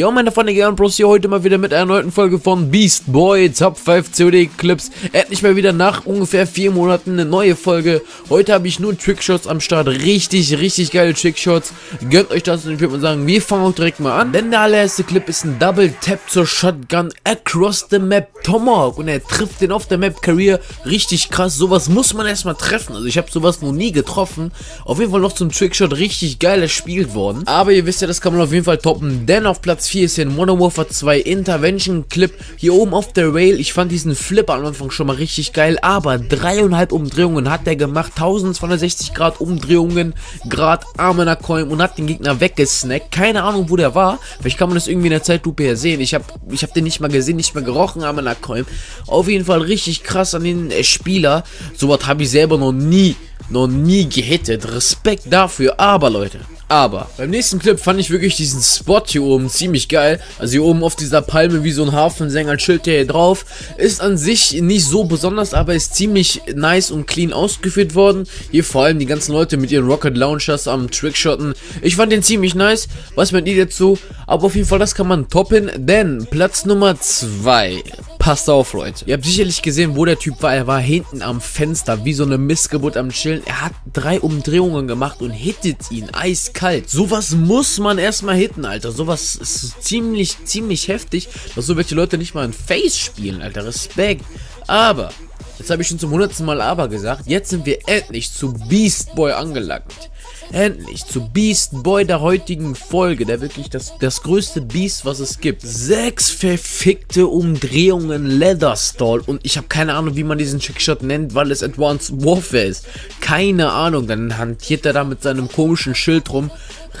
Ja, meine Freunde, Gern Bros hier heute mal wieder mit einer neuen Folge von Beast Boy Top 5 COD Clips. Endlich mal wieder nach ungefähr vier Monaten eine neue Folge. Heute habe ich nur Trickshots am Start. Richtig, richtig geile Trickshots. Gönnt euch das und ich würde mal sagen, wir fangen auch direkt mal an. Denn der allererste Clip ist ein Double Tap zur Shotgun across the map Tomahawk. Und er trifft den auf der Map Career. Richtig krass. Sowas muss man erstmal treffen. Also ich habe sowas noch nie getroffen. Auf jeden Fall noch zum Trickshot richtig geil erspielt worden. Aber ihr wisst ja, das kann man auf jeden Fall toppen. Denn auf Platz 4 ist hier ein Modern Warfare 2 Intervention Clip. Hier oben auf der Rail. Ich fand diesen Flip am Anfang schon mal richtig geil. Aber dreieinhalb Umdrehungen hat er gemacht. 1260 Grad Umdrehungen. Grad Armener Coin und hat den Gegner weggesnackt. Keine Ahnung, wo der war. Vielleicht kann man das irgendwie in der Zeitlupe her sehen. Ich habe ich hab den nicht mal gesehen, nicht mal gerochen, Armener Coin. Auf jeden Fall richtig krass an den äh, Spieler. Sowas habe ich selber noch nie, noch nie gehittet. Respekt dafür. Aber Leute, aber beim nächsten Clip fand ich wirklich diesen Spot hier oben ziemlich geil. Also hier oben auf dieser Palme wie so ein Hafensänger chillt der hier drauf. Ist an sich nicht so besonders, aber ist ziemlich nice und clean ausgeführt worden. Hier vor allem die ganzen Leute mit ihren Rocket Launchers am Trickshotten. Ich fand den ziemlich nice. Was meint ihr dazu? Aber auf jeden Fall, das kann man toppen, denn Platz Nummer 2 Passt auf, Leute. Ihr habt sicherlich gesehen, wo der Typ war. Er war hinten am Fenster, wie so eine Missgeburt am Chillen. Er hat drei Umdrehungen gemacht und hittet ihn eiskalt. Sowas muss man erstmal hitten, Alter. Sowas ist ziemlich, ziemlich heftig, dass so welche Leute nicht mal ein Face spielen, Alter. Respekt. Aber, jetzt habe ich schon zum hundertsten Mal aber gesagt, jetzt sind wir endlich zu Beast Boy angelangt. Endlich zu Beast Boy der heutigen Folge, der wirklich das, das größte Beast, was es gibt. Sechs verfickte Umdrehungen Leather Stall und ich habe keine Ahnung, wie man diesen Trickshot nennt, weil es Advanced Warfare ist. Keine Ahnung, dann hantiert er da mit seinem komischen Schild rum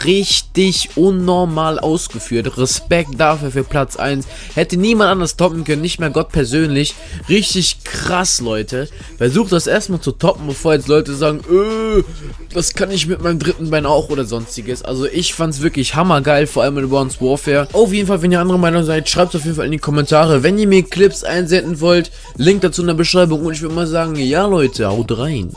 richtig unnormal ausgeführt. Respekt dafür für Platz 1. Hätte niemand anders toppen können, nicht mehr Gott persönlich. Richtig krass, Leute. Versucht das erstmal zu toppen, bevor jetzt Leute sagen, äh, das kann ich mit meinem dritten Bein auch oder sonstiges. Also ich fand es wirklich hammergeil, vor allem in Advanced Warfare. Auf jeden Fall, wenn ihr andere Meinung seid, schreibt auf jeden Fall in die Kommentare. Wenn ihr mir Clips einsenden wollt, Link dazu in der Beschreibung. Und ich würde mal sagen, ja Leute, haut rein.